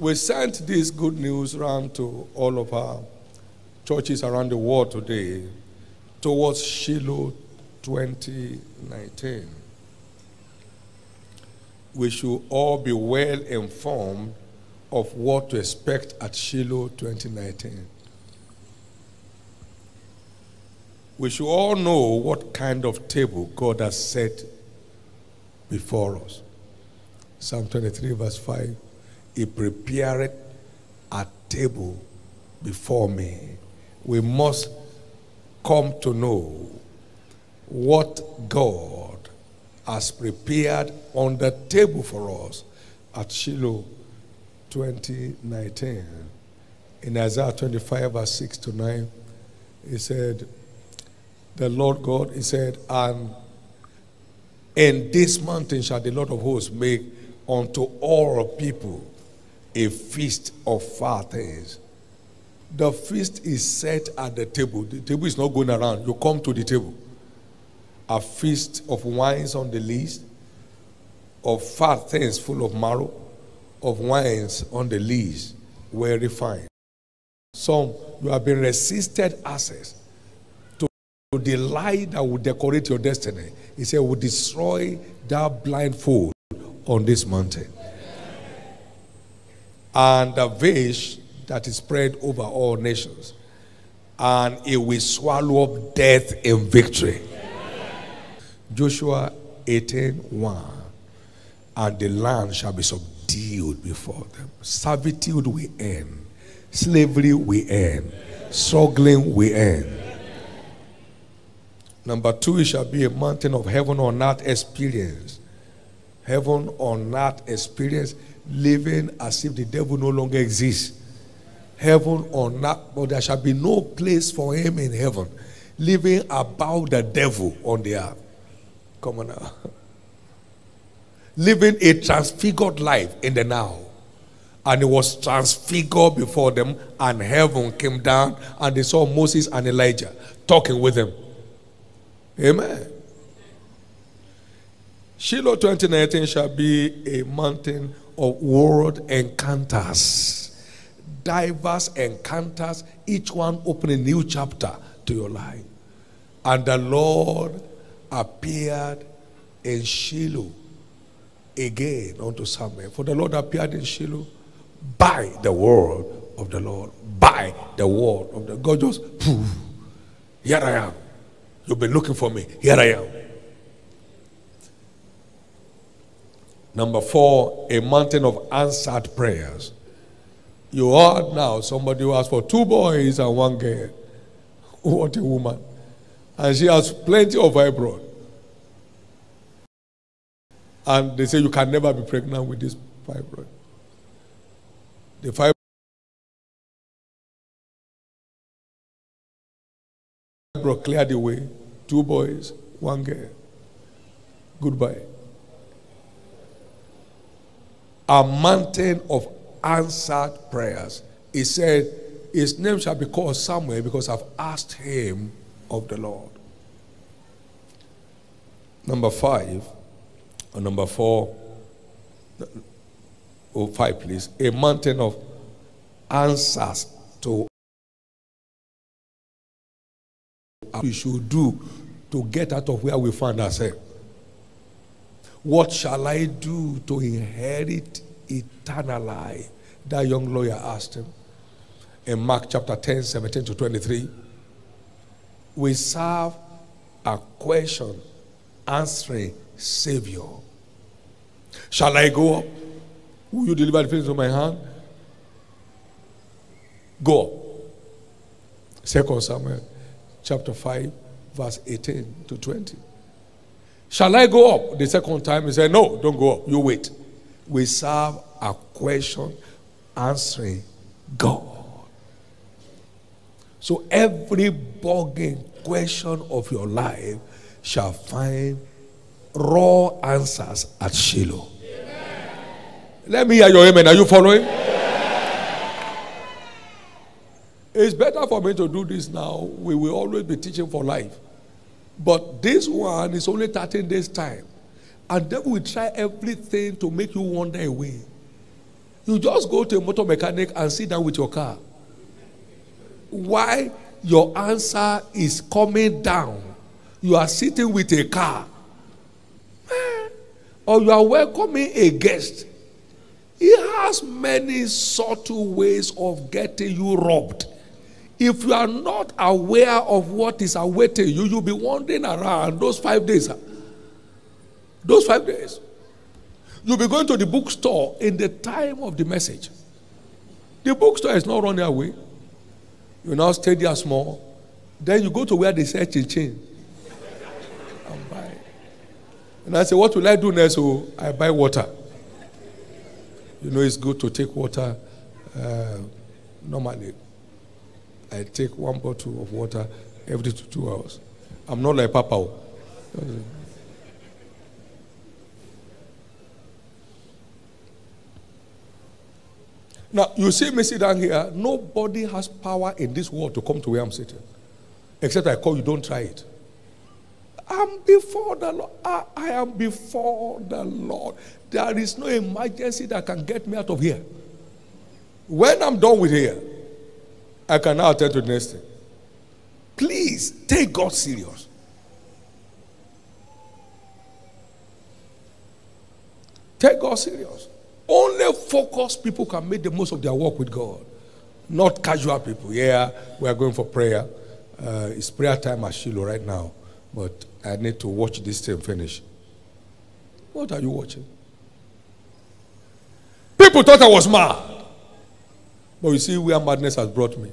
We sent this good news around to all of our churches around the world today towards Shiloh 2019. We should all be well informed of what to expect at Shiloh 2019. We should all know what kind of table God has set before us. Psalm 23, verse 5 He prepared a table before me. We must come to know what God has prepared on the table for us at Shiloh 2019. In Isaiah 25, verse 6 to 9, he said, The Lord God, he said, and in this mountain shall the Lord of hosts make unto all people a feast of fat things. The feast is set at the table. The table is not going around. You come to the table. A feast of wines on the least, of fat things full of marrow, of wines on the least, well refined. Some you have been resisted access to the light that will decorate your destiny. He said, will destroy that blindfold on this mountain. And the veil that is spread over all nations. And it will swallow up death in victory. Joshua 18 1. And the land shall be subdued before them. Servitude will end. Slavery will end. Struggling will end. Number two, it shall be a mountain of heaven on earth experience. Heaven on earth experience, living as if the devil no longer exists. Heaven on earth, but there shall be no place for him in heaven. Living about the devil on the earth. Come on now. Living a transfigured life in the now. And it was transfigured before them, and heaven came down, and they saw Moses and Elijah talking with them. Amen. Shiloh 2019 shall be a mountain of world encounters. Diverse encounters, each one open a new chapter to your life. And the Lord appeared in Shiloh again unto Samuel. For the Lord appeared in Shiloh by the word of the Lord. By the word of the God just here I am. You've been looking for me. Here I am. Number four, a mountain of answered prayers. You heard now somebody who asked for two boys and one girl. What a woman. And she has plenty of fibroid. And they say you can never be pregnant with this fibroid. The fibroid cleared the way. Two boys, one girl. Goodbye. A mountain of answered prayers. He said, His name shall be called Samuel because I've asked him of the Lord. Number five, or number four, or five, please. A mountain of answers to we should do to get out of where we find ourselves. What shall I do to inherit eternal life? That young lawyer asked him in Mark chapter 10, 17 to 23. We serve a question answering Savior. Shall I go up? Will you deliver the things from my hand? Go up. Second Samuel chapter 5, verse 18 to 20. Shall I go up the second time? He said, No, don't go up. You wait. We serve a question answering God. So every bugging question of your life shall find raw answers at Shiloh. Amen. Let me hear your amen. Are you following? It's better for me to do this now. We will always be teaching for life. But this one is only 13 days' time. And then we try everything to make you wander away. You just go to a motor mechanic and sit down with your car. Why your answer is coming down? You are sitting with a car. Eh. Or you are welcoming a guest. He has many subtle ways of getting you robbed. If you are not aware of what is awaiting you, you'll be wandering around those five days. Those five days. You'll be going to the bookstore in the time of the message. The bookstore is not running away. You now stay there small. Then you go to where they sell chin chin and buy. And I say, What will I do next? So oh, I buy water. You know, it's good to take water uh, normally. I take one bottle of water every two, hours. I'm not like Papa. Now, you see me sit down here. Nobody has power in this world to come to where I'm sitting. Except I call you, don't try it. I'm before the Lord. I, I am before the Lord. There is no emergency that can get me out of here. When I'm done with here, I can now attend to the next thing. Please take God serious. Take God serious. Only focused people can make the most of their work with God, not casual people. Yeah, we are going for prayer. Uh, it's prayer time at Shiloh right now, but I need to watch this thing finish. What are you watching? People thought I was mad. But you see where madness has brought me.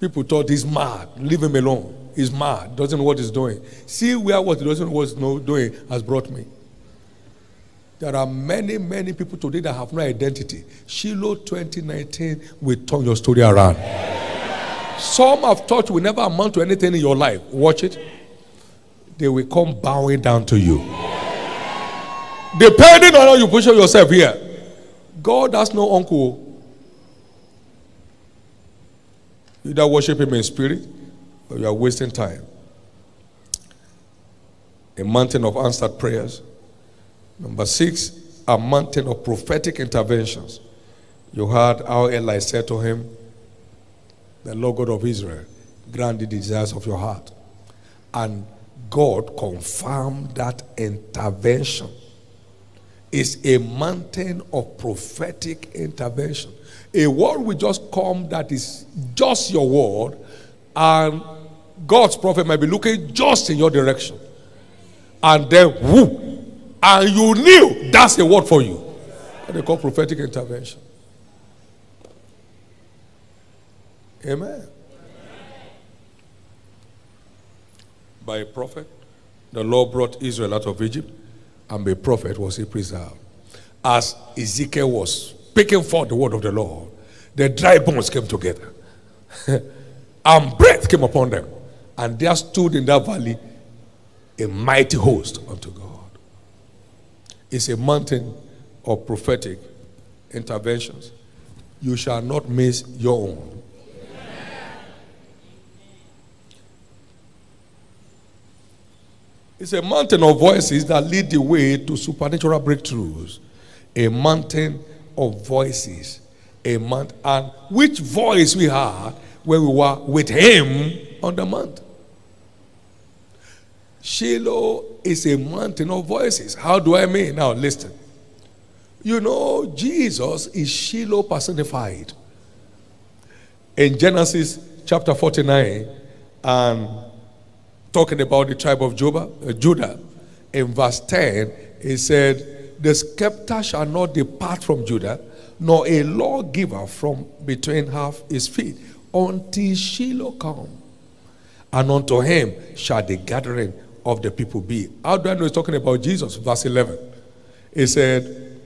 People thought he's mad. Leave him alone. He's mad. Doesn't know what he's doing. See where what he doesn't know what he's doing has brought me. There are many, many people today that have no identity. Shiloh 2019 will turn your story around. Some have thought will never amount to anything in your life. Watch it. They will come bowing down to you. Depending on how you position yourself here. God has no uncle. You either worship him in spirit or you are wasting time. A mountain of answered prayers. Number six, a mountain of prophetic interventions. You heard how Eli said to him, The Lord God of Israel, grant the desires of your heart. And God confirmed that intervention is a mountain of prophetic intervention. A word will just come that is just your word, and God's prophet might be looking just in your direction. And then, whoo, and you knew that's a word for you. What they call prophetic intervention. Amen. By a prophet, the Lord brought Israel out of Egypt and by prophet was he preserved. As Ezekiel was speaking forth the word of the Lord, the dry bones came together. and breath came upon them. And there stood in that valley a mighty host unto God. It's a mountain of prophetic interventions. You shall not miss your own. It's a mountain of voices that lead the way to supernatural breakthroughs. A mountain of voices. A mount, and which voice we heard when we were with him on the mount. Shiloh is a mountain of voices. How do I mean? Now listen. You know, Jesus is Shiloh personified. In Genesis chapter 49 and talking about the tribe of uh, Judah, in verse 10, he said, The scepter shall not depart from Judah, nor a lawgiver from between half his feet, until Shiloh come. And unto him shall the gathering of the people be. How do I know he's talking about Jesus? Verse 11. He said,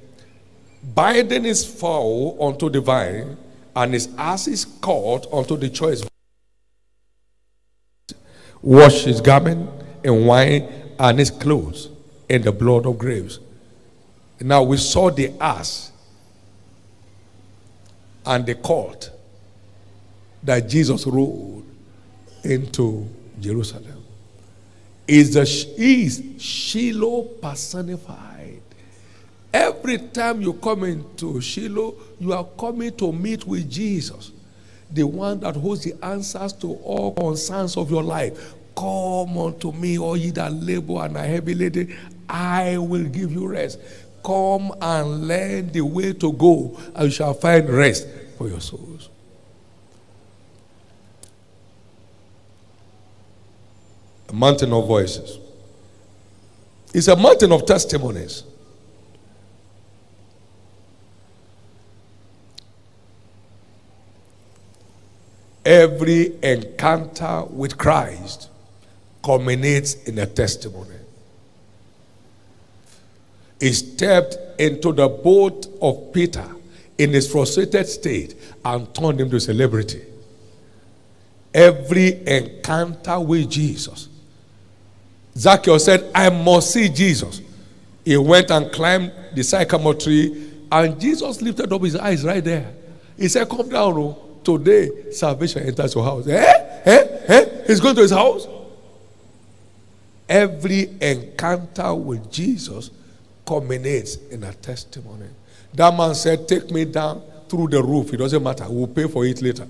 Binding his foal unto the vine, and his ass is caught unto the choice wash his garment in wine and his clothes in the blood of grapes. Now we saw the ass and the colt that Jesus rode into Jerusalem. Is the is Shiloh personified? Every time you come into Shiloh, you are coming to meet with Jesus, the one that holds the answers to all concerns of your life. Come unto me, all ye that labor and are heavy laden, I will give you rest. Come and learn the way to go, and you shall find rest for your souls. A mountain of voices. It's a mountain of testimonies. Every encounter with Christ culminates in a testimony. He stepped into the boat of Peter in his frustrated state and turned him to celebrity. Every encounter with Jesus. Zacchaeus said, I must see Jesus. He went and climbed the sycamore tree, and Jesus lifted up his eyes right there. He said, Come down, oh. Today salvation enters your house. Eh? Eh? Eh? He's going to his house. Every encounter with Jesus culminates in a testimony. That man said, Take me down through the roof. It doesn't matter. We'll pay for it later.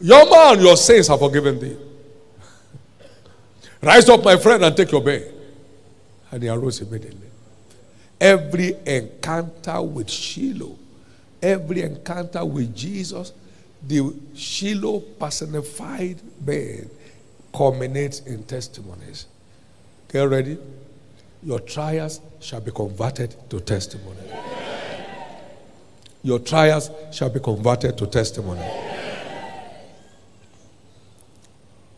Your man, your sins are forgiven thee. Rise up, my friend, and take your bed. And he arose immediately. Every encounter with Shiloh, every encounter with Jesus, the Shiloh personified man culminates in testimonies. Get ready? Your trials shall be converted to testimony. Your trials shall be converted to testimony.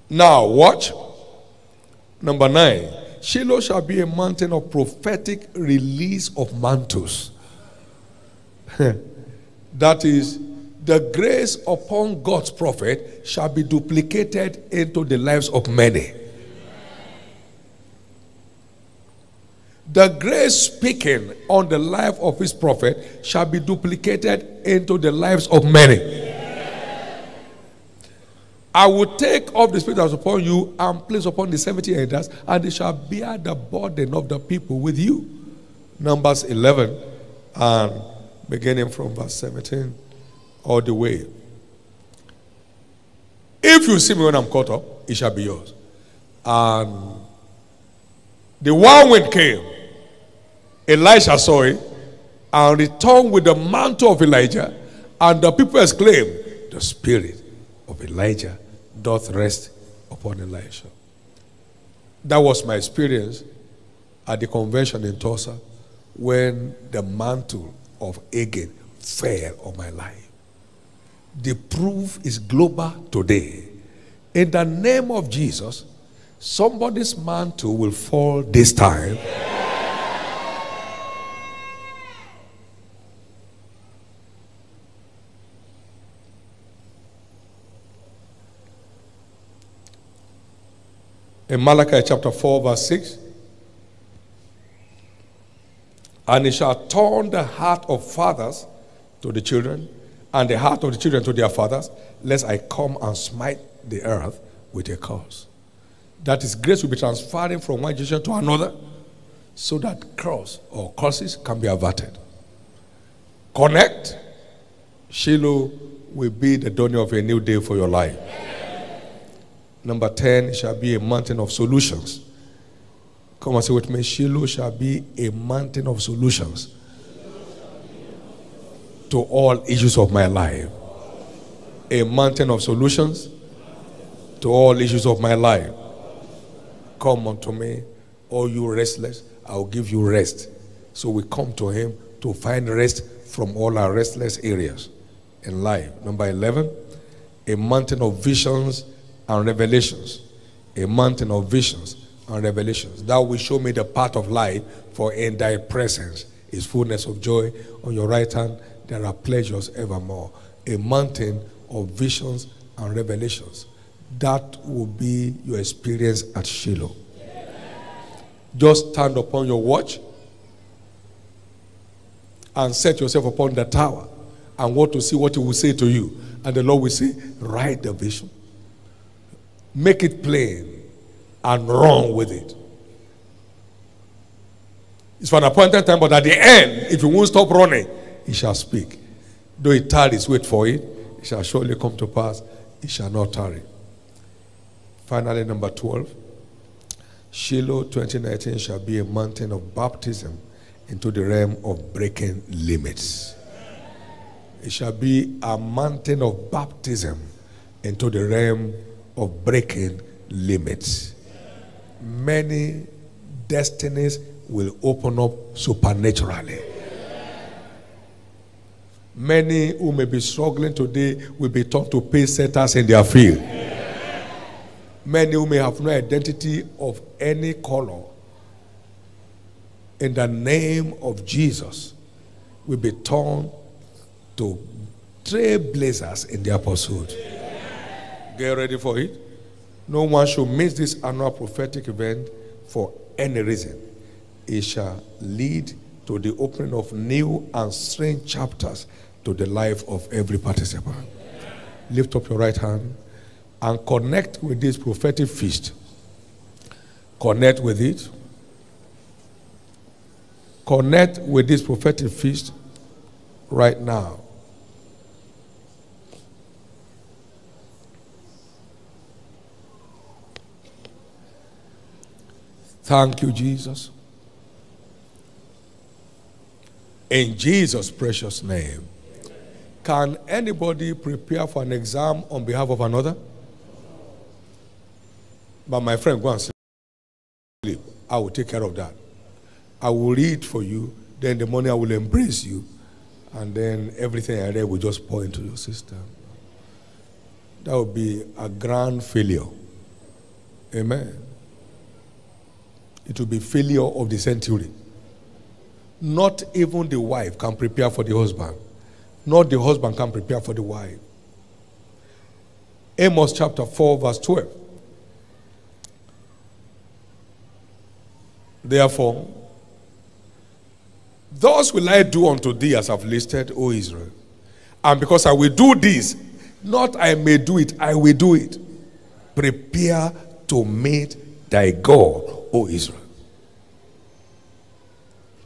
Now, watch. Number nine. Shiloh shall be a mountain of prophetic release of mantles. that is, the grace upon God's prophet shall be duplicated into the lives of many. The grace speaking on the life of his prophet shall be duplicated into the lives of many. I will take off the spirit that is upon you and place upon the 70 elders, and they shall bear the burden of the people with you. Numbers 11, and beginning from verse 17 all the way. If you see me when I'm caught up, it shall be yours. And the whirlwind came. Elisha saw it and returned with the mantle of Elijah. And the people exclaimed, The spirit of Elijah doth rest upon Elisha. That was my experience at the convention in Tulsa when the mantle of Hagin fell on my life. The proof is global today. In the name of Jesus, somebody's mantle will fall this time. In Malachi chapter 4, verse 6, and it shall turn the heart of fathers to the children, and the heart of the children to their fathers, lest I come and smite the earth with a curse. That is, grace will be transferring from one generation to another so that curse or curses can be averted. Connect. Shiloh will be the dawning of a new day for your life. Number 10 shall be a mountain of solutions. Come and say with me Shiloh shall be a mountain of solutions to all issues of my life. A mountain of solutions to all issues of my life. Come unto me, all you restless, I will give you rest. So we come to Him to find rest from all our restless areas in life. Number 11, a mountain of visions and revelations. A mountain of visions and revelations. That will show me the path of life, for in thy presence is fullness of joy. On your right hand, there are pleasures evermore. A mountain of visions and revelations. That will be your experience at Shiloh. Just stand upon your watch and set yourself upon the tower and want to see what he will say to you. And the Lord will say, Write the vision, make it plain, and run with it. It's for an appointed time, but at the end, if you won't stop running, he shall speak. Though it tarries, wait for it. It shall surely come to pass. It shall not tarry. Finally, number 12. Shiloh 2019 shall be a mountain of baptism into the realm of breaking limits. It shall be a mountain of baptism into the realm of breaking limits. Many destinies will open up supernaturally. Many who may be struggling today will be taught to pay setters in their field. Many who may have no identity of any color, in the name of Jesus, will be turned to trailblazers in their pursuit. Get ready for it. No one should miss this annual prophetic event for any reason. It shall lead to the opening of new and strange chapters to the life of every participant. Lift up your right hand and connect with this prophetic feast. Connect with it. Connect with this prophetic feast right now. Thank you, Jesus. In Jesus' precious name. Can anybody prepare for an exam on behalf of another? But my friend, go and sleep. I will take care of that. I will read for you. Then the morning I will embrace you. And then everything I read will just pour into your system. That would be a grand failure. Amen. It will be failure of the century. Not even the wife can prepare for the husband. Not the husband can prepare for the wife. Amos chapter 4, verse 12. Therefore, thus will I do unto thee as I've listed, O Israel. And because I will do this, not I may do it, I will do it. Prepare to meet thy God, O Israel.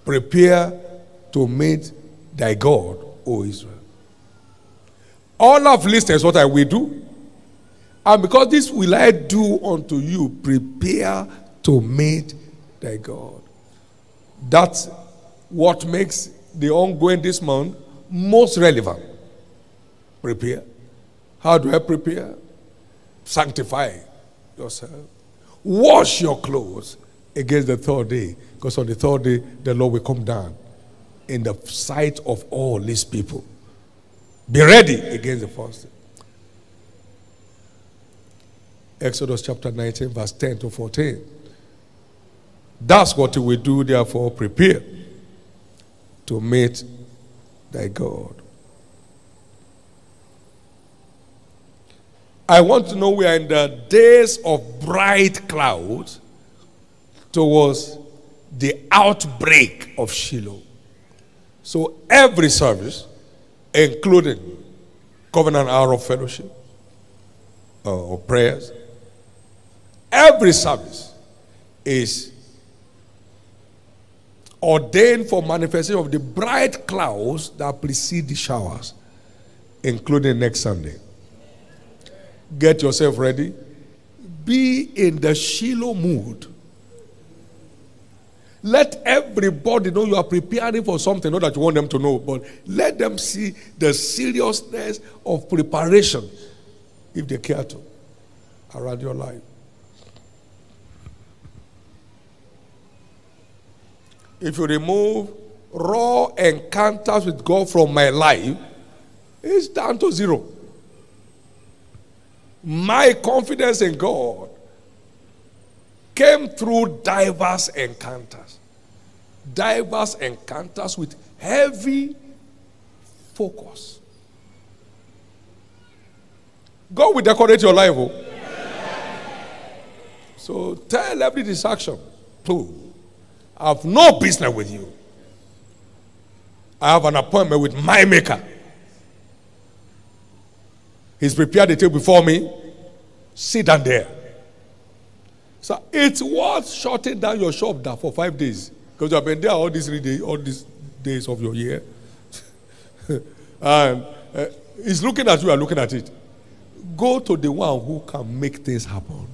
Prepare to meet thy God, O Israel. All I've listed is what I will do. And because this will I do unto you, prepare to meet thy God. That's what makes the ongoing this month most relevant. Prepare. How do I prepare? Sanctify yourself. Wash your clothes against the third day. Because on the third day, the Lord will come down in the sight of all these people. Be ready against the first day. Exodus chapter 19, verse 10 to 14. That's what we do, therefore, prepare to meet thy God. I want to know we are in the days of bright clouds towards the outbreak of Shiloh. So every service, including covenant hour of fellowship uh, or prayers, every service is ordained for manifestation of the bright clouds that precede the showers, including next Sunday. Get yourself ready. Be in the Shiloh mood. Let everybody know you are preparing for something, not that you want them to know, but let them see the seriousness of preparation, if they care to, around your life. If you remove raw encounters with God from my life, it's down to zero. My confidence in God came through diverse encounters. Diverse encounters with heavy focus. God will decorate your life. Oh. So tell every distraction, please. I have no business with you. I have an appointment with my maker. He's prepared the table before me. Sit down there. So it's worth shutting down your shop there for five days Because you have been there all these three days, all these days of your year. and uh, he's looking at you and looking at it. Go to the one who can make things happen.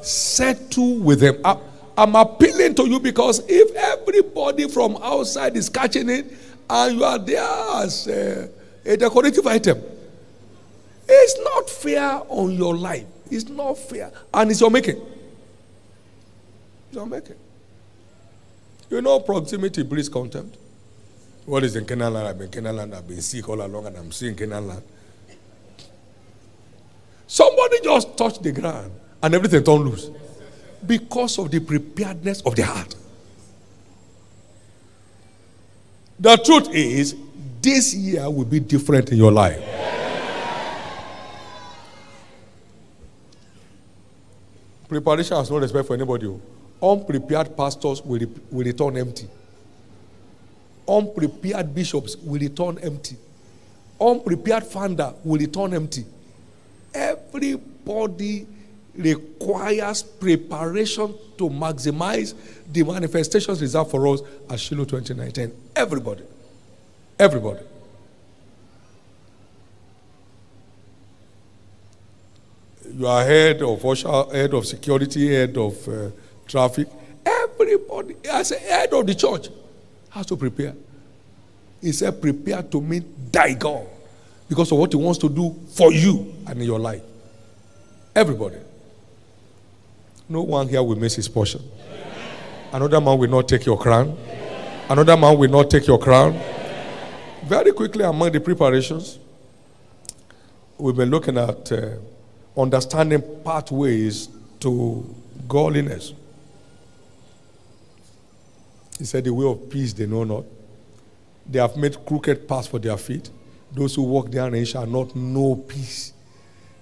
Settle with them. I, I'm appealing to you because if everybody from outside is catching it and you are there as a, a decorative item, it's not fair on your life. It's not fair. And it's your making. It's your making. You know, proximity breeds contempt. What is in Canaan land? I've been in Canaan land. I've been sick all along and I'm seeing Canaan land. Somebody just touched the ground and everything turned loose because of the preparedness of the heart. The truth is, this year will be different in your life. Preparation has no respect for anybody. Oh. Unprepared pastors will, will return empty. Unprepared bishops will return empty. Unprepared founder will return empty. Everybody requires preparation to maximize the manifestations reserved for us at Shiloh 2019. Everybody. Everybody. You are head of head of security, head of uh, traffic. Everybody, as a head of the church, has to prepare. He said, prepare to meet thy God because of what he wants to do for you and in your life. Everybody. No one here will miss his portion. Another man will not take your crown. Another man will not take your crown. Very quickly, among the preparations, we've been looking at uh, understanding pathways to godliness. He said, The way of peace they know not. They have made crooked paths for their feet. Those who walk therein shall not know peace.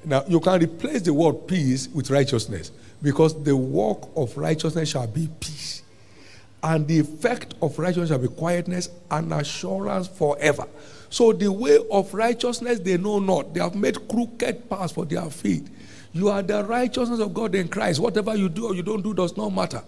Now, you can replace the word peace with righteousness because the work of righteousness shall be peace. And the effect of righteousness shall be quietness and assurance forever. So, the way of righteousness they know not. They have made crooked paths for their feet. You are the righteousness of God in Christ. Whatever you do or you don't do does not matter.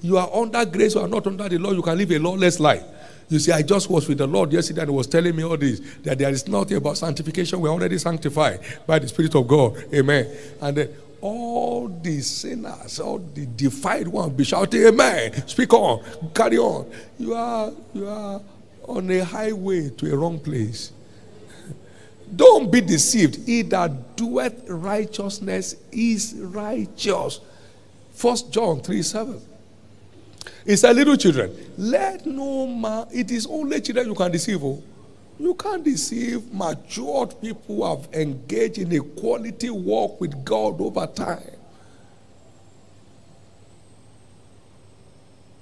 You are under grace, you are not under the law. You can live a lawless life. You see, I just was with the Lord yesterday and he was telling me all this that there is nothing about sanctification. We're already sanctified by the Spirit of God. Amen. And then all the sinners, all the defied ones be shouting, Amen. Speak on, carry on. You are you are on a highway to a wrong place. Don't be deceived. He that doeth righteousness is righteous. First John 3 7. He said, Little children, let no man, it is only children you can deceive. Oh. You can't deceive matured people who have engaged in a quality walk with God over time.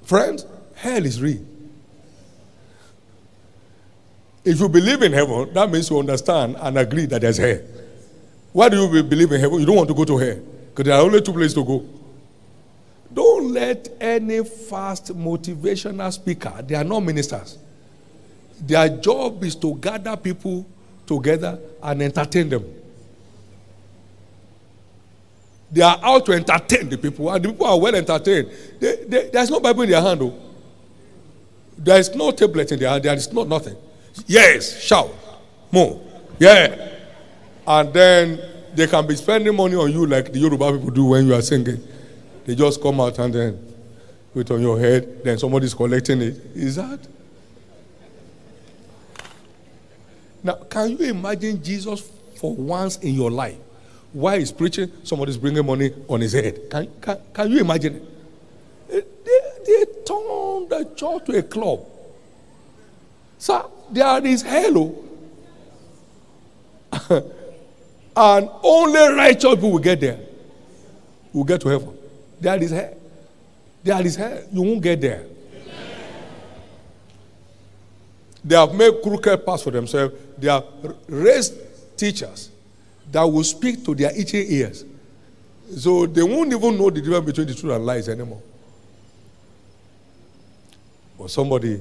Friends, hell is real. If you believe in heaven, that means you understand and agree that there's hell. Why do you believe in heaven? You don't want to go to hell because there are only two places to go. Don't let any fast motivational speaker, they are not ministers. Their job is to gather people together and entertain them. They are out to entertain the people, and the people are well entertained. They, they, there's no Bible in their hand, though. There is no tablet in their hand, there is not nothing. Yes, shout, more, yeah. And then they can be spending money on you like the Yoruba people do when you are singing. They just come out and then put on your head, then somebody's collecting it. Is that? Now, can you imagine Jesus for once in your life? While he's preaching, somebody's bringing money on his head. Can, can, can you imagine? They, they turned the church to a club. So there is hell. and only righteous people will get there. Will get to heaven. There is hell. There is hell. You won't get there. They have made crooked paths for themselves. They have raised teachers that will speak to their itching ears. So they won't even know the difference between the truth and lies anymore. But somebody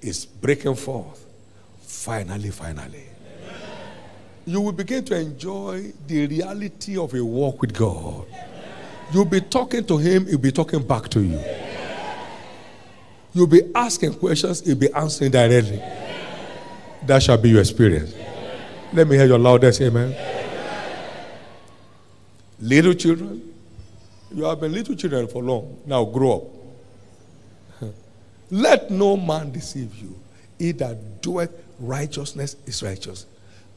is breaking forth. Finally, finally. You will begin to enjoy the reality of a walk with God. You'll be talking to Him, He'll be talking back to you. You'll be asking questions, he'll be answering directly. That shall be your experience. Let me hear your loudest amen. Little children, you have been little children for long. Now grow up. Let no man deceive you. He that doeth righteousness is righteous.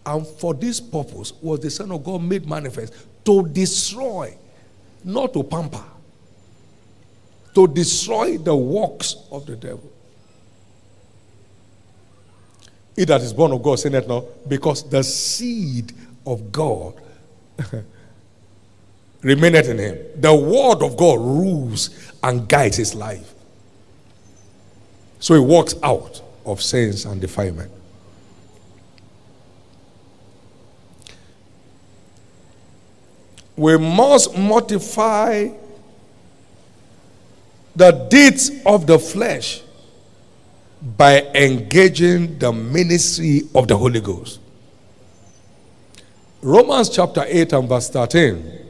And for this purpose was the Son of God made manifest to destroy, not to pamper, to destroy the works of the devil. He that is born of God, say that now, because the seed of God remaineth in him. The word of God rules and guides his life. So he walks out of sins and defilement. We must mortify the deeds of the flesh by engaging the ministry of the Holy Ghost. Romans chapter 8 and verse 13.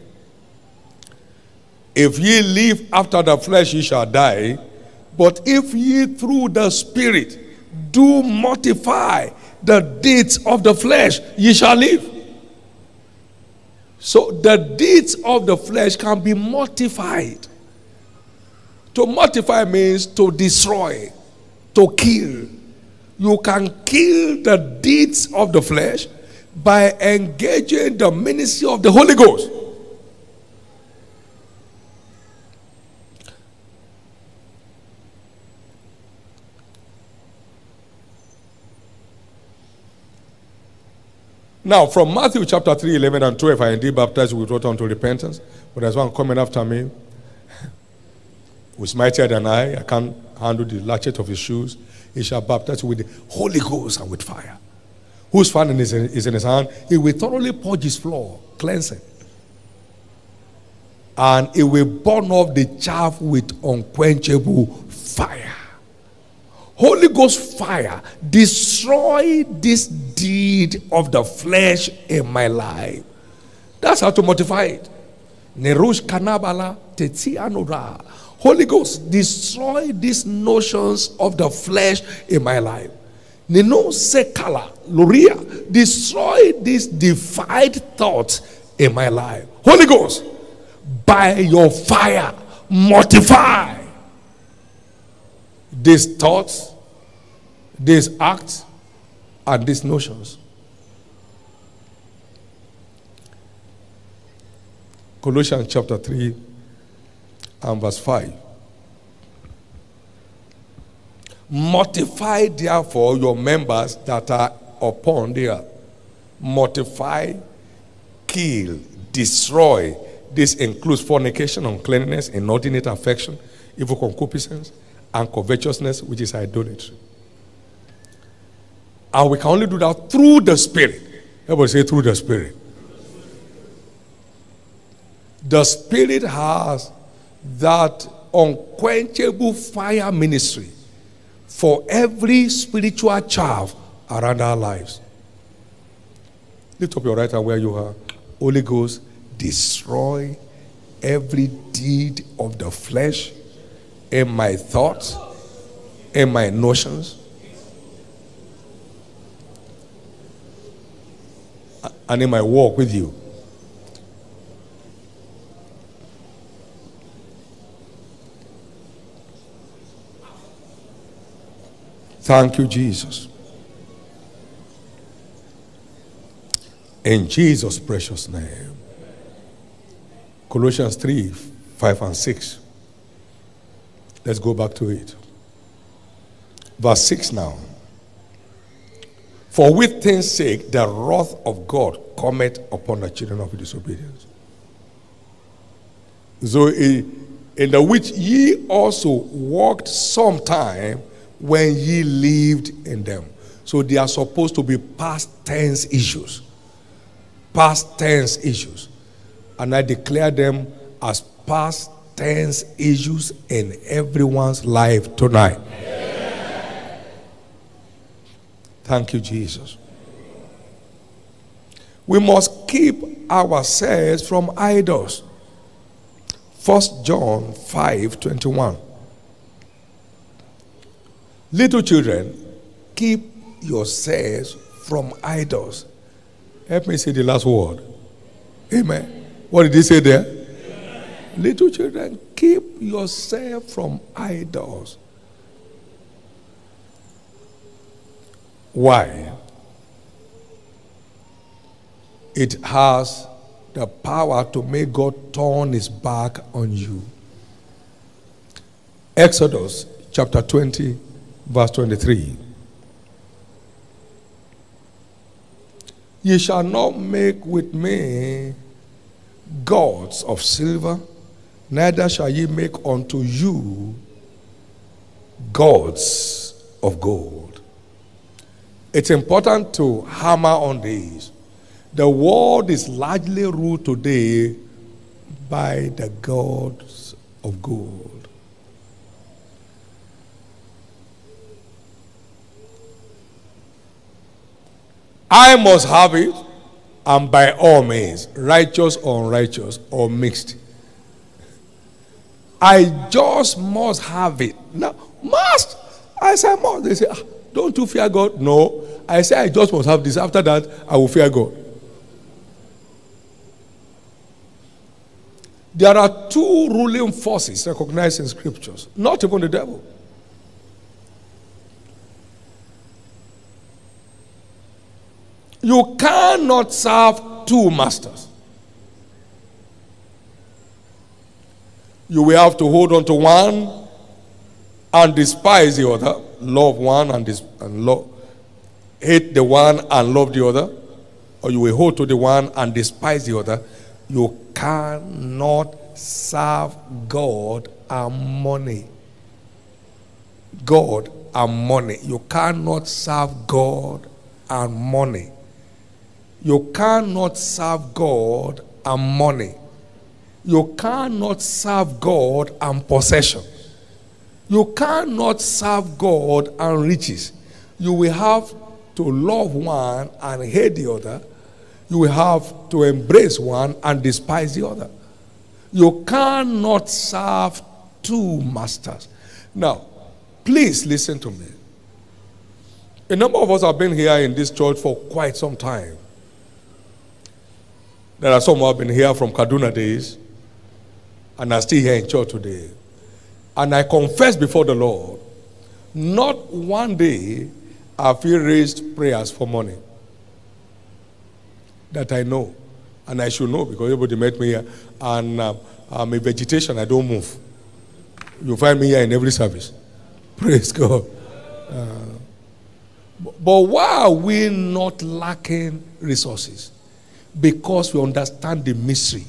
If ye live after the flesh, ye shall die. But if ye through the Spirit do mortify the deeds of the flesh, ye shall live. So the deeds of the flesh can be mortified. To mortify means to destroy, to kill. You can kill the deeds of the flesh by engaging the ministry of the Holy Ghost. Now, from Matthew chapter 3, 11 and 12, I indeed baptized with water unto repentance. But there's one coming after me who's mightier than I. I can't handle the latchet of his shoes. He shall baptize with the Holy Ghost and with fire. Whose fan is in, is in his hand? He will thoroughly purge his floor, cleanse it. And he will burn off the chaff with unquenchable fire. Holy Ghost fire, destroy this deed of the flesh in my life. That's how to mortify it. Nerush kanabala tetianura. Holy Ghost, destroy these notions of the flesh in my life. Nino sekala luria. Destroy these defied thoughts in my life. Holy Ghost, by your fire, mortify these thoughts, these acts, and these notions. Colossians chapter 3 and verse 5. Mortify therefore your members that are upon the earth. Mortify, kill, destroy. This includes fornication, uncleanness, inordinate affection, evil concupiscence, and covetousness, which is idolatry. And we can only do that through the Spirit. Everybody say through the Spirit. The Spirit has that unquenchable fire ministry for every spiritual chaff around our lives. Lift up your right hand where you are. Holy Ghost, destroy every deed of the flesh in my thoughts, in my notions, and in my walk with you. Thank you, Jesus. In Jesus' precious name. Colossians 3 5 and 6. Let's go back to it. Verse 6 now. For with things sake, the wrath of God cometh upon the children of disobedience. So, in the which ye also walked sometime when ye lived in them. So, they are supposed to be past tense issues. Past tense issues. And I declare them as past tense issues in everyone's life tonight. Thank you, Jesus. We must keep ourselves from idols. First John 5 21. Little children, keep yourselves from idols. Help me say the last word. Amen. What did he say there? Little children, keep yourself from idols. Why? It has the power to make God turn his back on you. Exodus chapter 20, verse 23. Ye shall not make with me gods of silver, neither shall ye make unto you gods of gold. It's important to hammer on this. The world is largely ruled today by the gods of gold. I must have it, and by all means, righteous or unrighteous or mixed. I just must have it. Now, must. I say must. They say, ah, don't you fear God? No. I say I just must have this. After that, I will fear God. There are two ruling forces recognized in scriptures, not even the devil. You cannot serve two masters. You will have to hold on to one and despise the other, love one and, dis- and hate the one and love the other, or you will hold to the one and despise the other. You cannot serve God and money. God and money. You cannot serve God and money. You cannot serve God and money. You cannot serve God and possession. You cannot serve God and riches. You will have to love one and hate the other. You will have to embrace one and despise the other. You cannot serve two masters. Now, please listen to me. A number of us have been here in this church for quite some time. There are some who have been here from Kaduna days and are still here in church today. And I confess before the Lord, not one day have we raised prayers for money. That I know. And I should know because everybody met me here. And uh, I'm a vegetation, I don't move. You find me here in every service. Praise God. Uh, but why are we not lacking resources? because we understand the mystery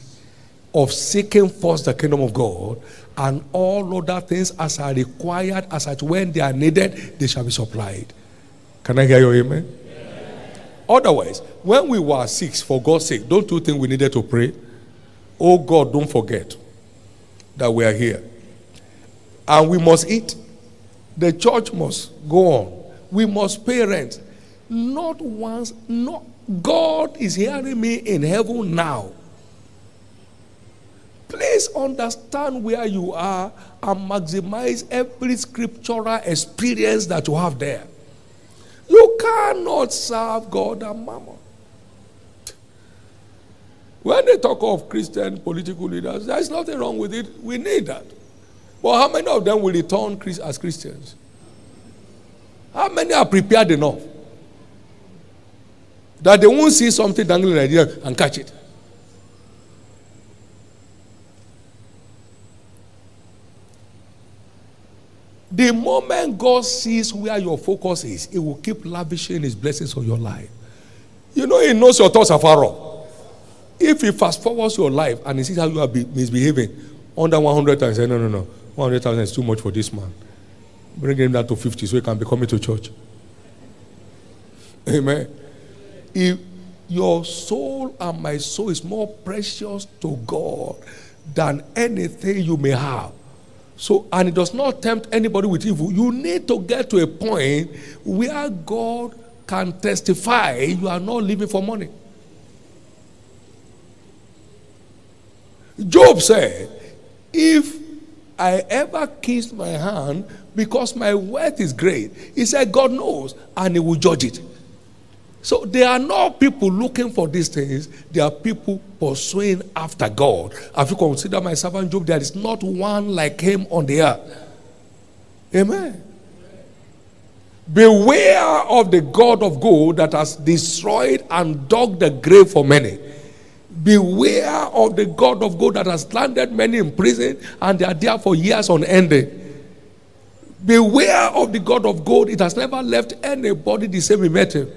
of seeking first the kingdom of God and all other things as are required, as at when they are needed, they shall be supplied. Can I hear your amen? Otherwise, when we were six, for God's sake, don't you think we needed to pray? Oh God, don't forget that we are here. And we must eat. The church must go on. We must pay rent. Not once, not God is hearing me in heaven now. Please understand where you are and maximize every scriptural experience that you have there. You cannot serve God and mammon. When they talk of Christian political leaders, there's nothing wrong with it. We need that. But how many of them will return as Christians? How many are prepared enough? That they won't see something dangling right there and catch it. The moment God sees where your focus is, He will keep lavishing His blessings on your life. You know, He knows your thoughts are far off. If He fast forwards your life and He sees how you are misbehaving, under 100 times, say, no, no, no, 100,000 is too much for this man. Bring him down to 50 so he can be coming to church. Amen. If your soul and my soul is more precious to God than anything you may have. So, and it does not tempt anybody with evil. You need to get to a point where God can testify you are not living for money. Job said, If I ever kissed my hand because my wealth is great. He said, God knows, and He will judge it. So there are not people looking for these things, there are people pursuing after God. Have you considered my servant Job? There is not one like him on the earth. Amen. Beware of the God of gold that has destroyed and dug the grave for many. Beware of the God of gold that has landed many in prison and they are there for years on ending. Beware of the God of gold. It has never left anybody the same we met him.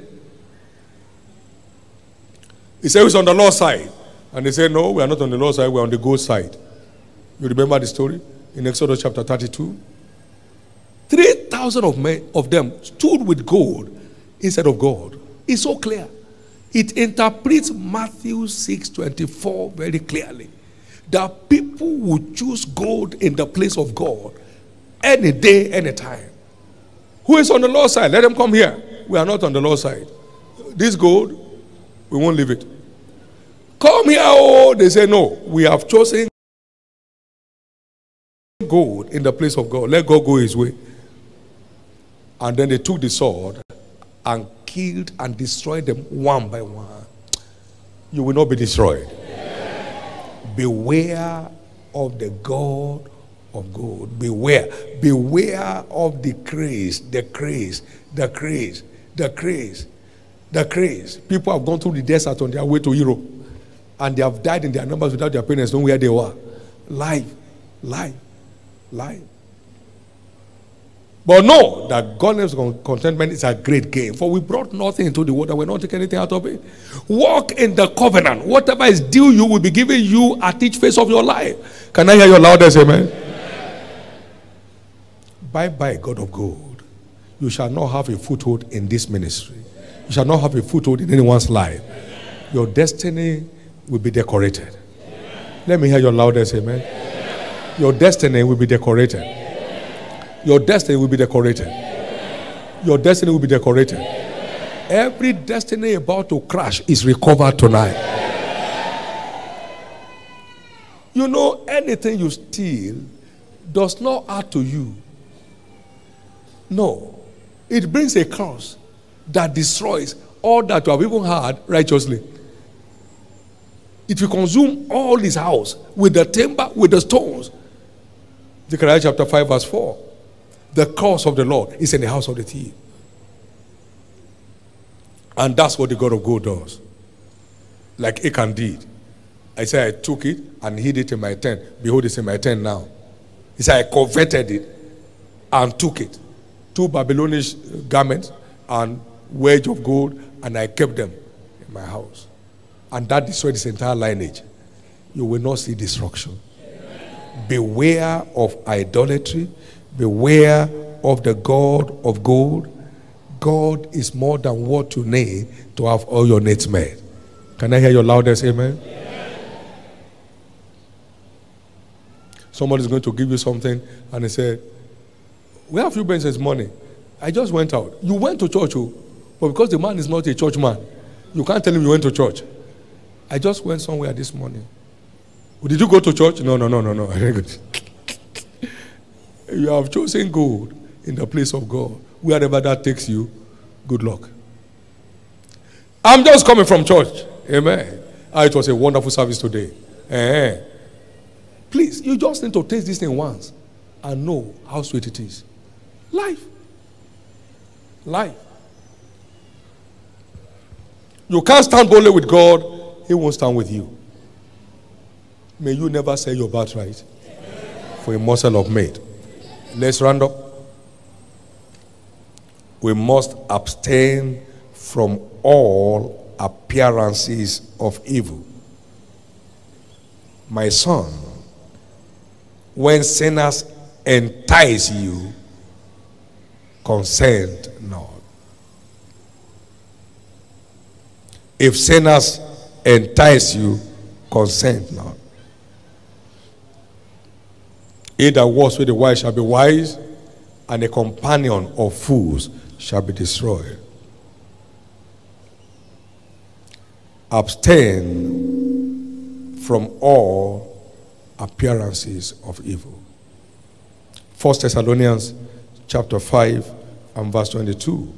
He said he's on the Lord's side. And they said, No, we are not on the Lord's side, we're on the gold side. You remember the story in Exodus chapter 32? 3,000 of, of them stood with gold instead of God. It's so clear. It interprets Matthew 6 24 very clearly. That people would choose gold in the place of God any day, any time. Who is on the Lord's side? Let them come here. We are not on the Lord's side. This gold, we won't leave it. Come here, oh, they say, no, we have chosen gold in the place of God. Let God go his way. And then they took the sword and killed and destroyed them one by one. You will not be destroyed. Beware of the God of gold. Beware. Beware of the craze, the craze, the craze, the craze, the craze. People have gone through the desert on their way to Europe and they have died in their numbers without their parents knowing where they were. Life, life, life. But know that godliness contentment is a great gain. For we brought nothing into the world and we're not taking anything out of it. Walk in the covenant. Whatever is due you will be given you at each phase of your life. Can I hear your loudest amen? Bye bye, God of gold. You shall not have a foothold in this ministry. You shall not have a foothold in anyone's life. Your destiny will be decorated. Amen. Let me hear your loudest amen. amen. Your destiny will be decorated. Amen. Your destiny will be decorated. Your destiny will be decorated. Every destiny about to crash is recovered tonight. You know, anything you steal does not add to you. No. It brings a curse that destroys all that you have even had righteously. It will consume all his house with the timber, with the stones. Zechariah chapter 5, verse 4. The curse of the Lord is in the house of the thief. And that's what the God of gold does. Like Achan did. I said, I took it and hid it in my tent. Behold, it's in my tent now. He said, I coveted it and took it. Two Babylonish garments and wedge of gold, and I kept them in my house and that destroyed his entire lineage, you will not see destruction. Beware of idolatry, beware of the God of gold. God is more than what you need to have all your needs met. Can I hear your loudest amen? amen. Somebody's going to give you something and they said, Where have you been since morning? I just went out. You went to church, oh, but because the man is not a church man, you can't tell him you went to church. I just went somewhere this morning. Did you go to church? No, no, no, no, no. you have chosen gold in the place of God. Wherever that takes you, good luck. I'm just coming from church. Amen. Ah, it was a wonderful service today. Eh. Please, you just need to taste this thing once and know how sweet it is. Life. Life. You can't stand boldly with God he won't stand with you. May you never sell your birthright for a morsel of meat. Let's round up. We must abstain from all appearances of evil. My son, when sinners entice you, consent not. If sinners entice you, consent not. He that walks with the wise shall be wise, and a companion of fools shall be destroyed. Abstain from all appearances of evil. First Thessalonians chapter 5 and verse 22.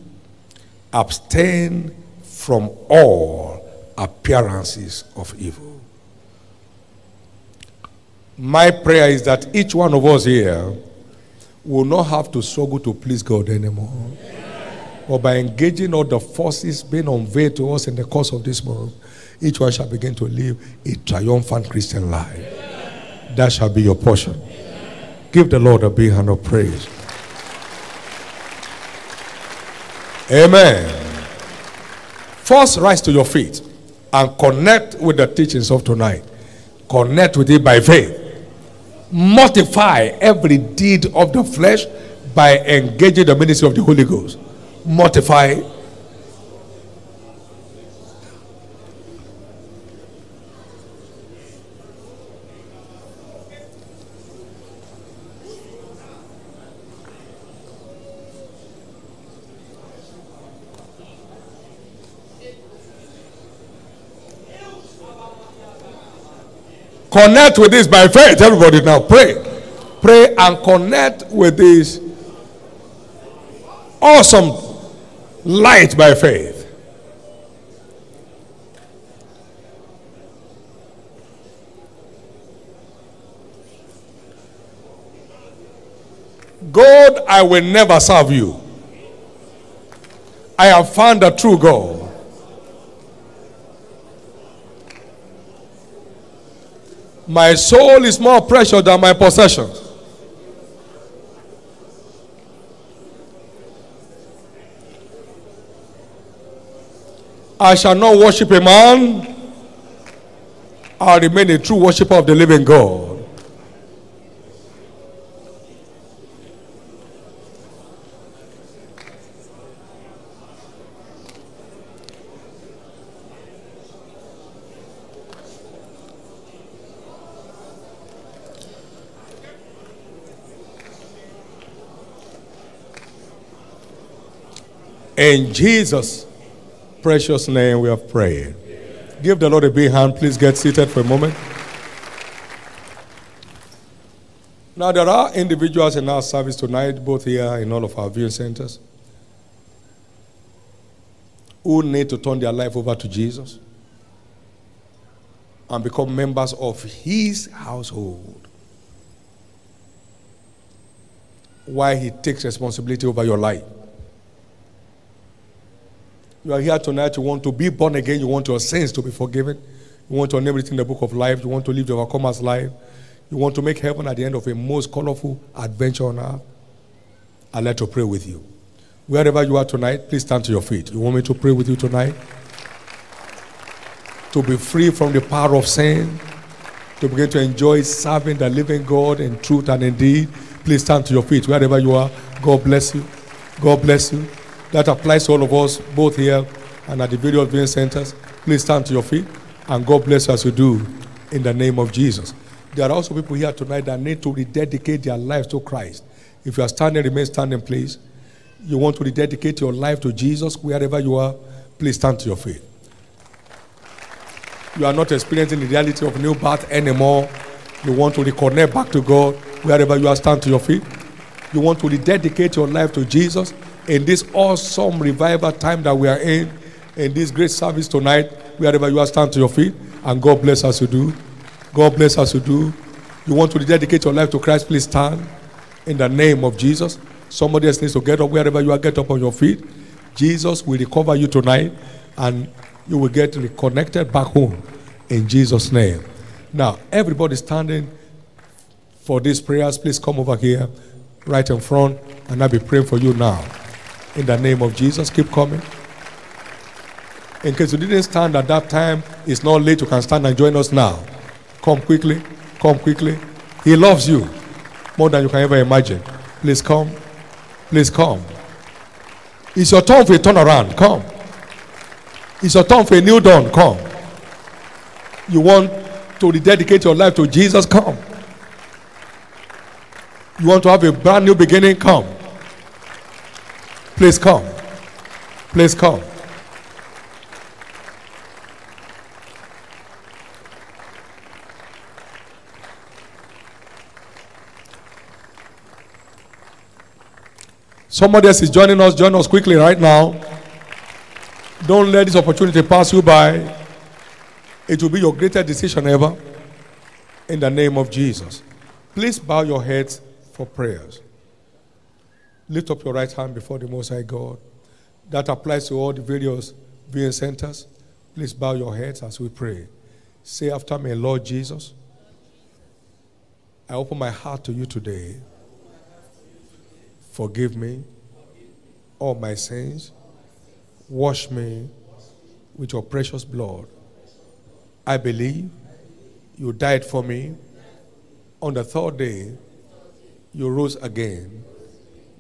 Abstain from all appearances of evil. My prayer is that each one of us here will not have to struggle to please God anymore. Or by engaging all the forces being unveiled to us in the course of this month, each one shall begin to live a triumphant Christian life. That shall be your portion. Give the Lord a big hand of praise. Amen. First, rise to your feet and connect with the teachings of tonight. Connect with it by faith. Mortify every deed of the flesh by engaging the ministry of the Holy Ghost. Mortify Connect with this by faith. Everybody now pray. Pray and connect with this awesome light by faith. God, I will never serve you. I have found the true God. My soul is more precious than my possessions. I shall not worship a man. I remain a true worshiper of the living God. In Jesus' precious name we have prayed. Give the Lord a big hand. Please get seated for a moment. Now, there are individuals in our service tonight, both here in all of our viewing centers, who need to turn their life over to Jesus and become members of His household. Why He takes responsibility over your life. You are here tonight, you want to be born again, you want your sins to be forgiven, you want to name it in the book of life, you want to live the overcomer's life, you want to make heaven at the end of a most colorful adventure on earth. I'd like to pray with you. Wherever you are tonight, please stand to your feet. You want me to pray with you tonight? To be free from the power of sin, to begin to enjoy serving the living God in truth and in deed. Please stand to your feet wherever you are. God bless you. God bless you. That applies to all of us, both here and at the video viewing centers. Please stand to your feet and God bless us as you do in the name of Jesus. There are also people here tonight that need to rededicate their lives to Christ. If you are standing, remain standing, please. You want to rededicate your life to Jesus wherever you are, please stand to your feet. You are not experiencing the reality of new birth anymore. You want to reconnect back to God wherever you are, stand to your feet. You want to rededicate your life to Jesus in this awesome revival time that we are in, in this great service tonight, wherever you are, stand to your feet, and God bless us you do. God bless us you do. You want to dedicate your life to Christ, please stand in the name of Jesus. Somebody else needs to get up wherever you are, get up on your feet. Jesus will recover you tonight, and you will get reconnected back home in Jesus' name. Now, everybody standing for these prayers, please come over here, right in front, and I'll be praying for you now. In the name of Jesus, keep coming. In case you didn't stand at that time, it's not late. You can stand and join us now. Come quickly. Come quickly. He loves you more than you can ever imagine. Please come. Please come. It's your turn for a turnaround. Come. It's your turn for a new dawn. Come. You want to rededicate your life to Jesus? Come. You want to have a brand new beginning? Come. Please come. Please come. Somebody else is joining us. Join us quickly right now. Don't let this opportunity pass you by. It will be your greatest decision ever. In the name of Jesus. Please bow your heads for prayers. Lift up your right hand before the Most High God. That applies to all the various viewing centers. Please bow your heads as we pray. Say after me, Lord Jesus, I open my heart to you today. Forgive me all my sins. Wash me with your precious blood. I believe you died for me. On the third day, you rose again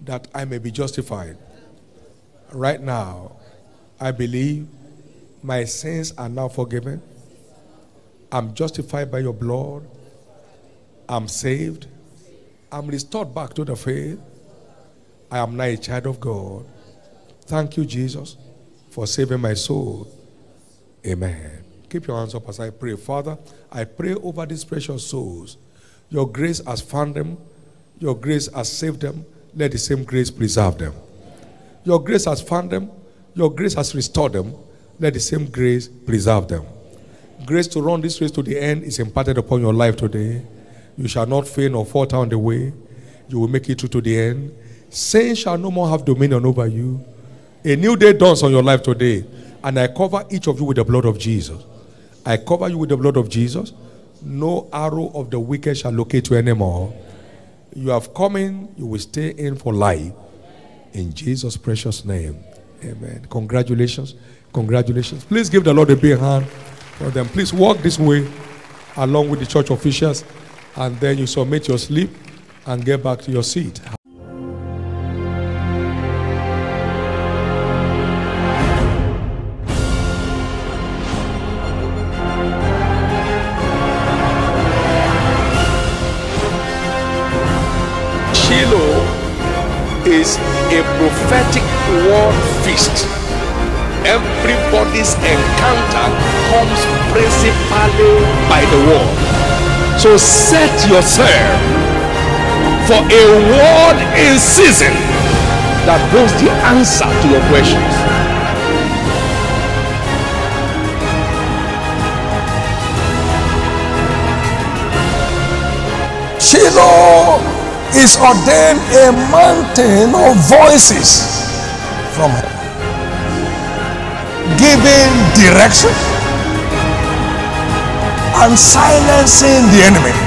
that I may be justified. Right now, I believe my sins are now forgiven. I'm justified by your blood. I'm saved. I'm restored back to the faith. I am now a child of God. Thank you, Jesus, for saving my soul. Amen. Keep your hands up as I pray. Father, I pray over these precious souls. Your grace has found them, your grace has saved them. Let the same grace preserve them. Your grace has found them, your grace has restored them. Let the same grace preserve them. Grace to run this race to the end is imparted upon your life today. You shall not fail or falter on the way. You will make it through to the end. Sin shall no more have dominion over you. A new day dawns on your life today. And I cover each of you with the blood of Jesus. I cover you with the blood of Jesus. No arrow of the wicked shall locate you anymore. You have come in, you will stay in for life. In Jesus' precious name. Amen. Congratulations. Congratulations. Please give the Lord a big hand for them. Please walk this way along with the church officials and then you submit your sleep and get back to your seat. Is a prophetic word feast. Everybody's encounter comes principally by the word. So set yourself for a word in season that brings the answer to your questions. Shiloh is ordained a mountain of voices from heaven, giving direction and silencing the enemy.